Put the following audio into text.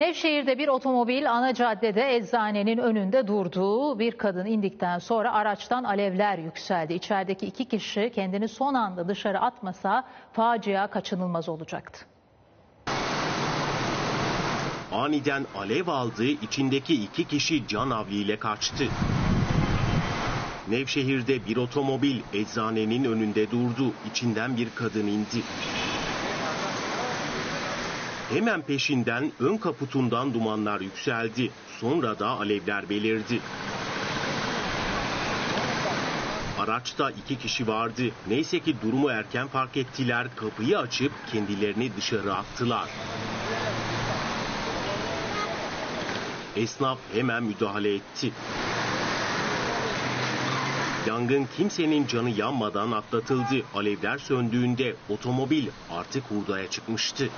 Nevşehir'de bir otomobil ana caddede eczanenin önünde durduğu bir kadın indikten sonra araçtan alevler yükseldi. İçerideki iki kişi kendini son anda dışarı atmasa facia kaçınılmaz olacaktı. Aniden alev aldı, içindeki iki kişi can havliyle kaçtı. Nevşehir'de bir otomobil eczanenin önünde durdu. İçinden bir kadın indi. Hemen peşinden ön kaputundan dumanlar yükseldi. Sonra da alevler belirdi. Araçta iki kişi vardı. Neyse ki durumu erken fark ettiler. Kapıyı açıp kendilerini dışarı attılar. Esnaf hemen müdahale etti. Yangın kimsenin canı yanmadan atlatıldı. Alevler söndüğünde otomobil artık hurdaya çıkmıştı.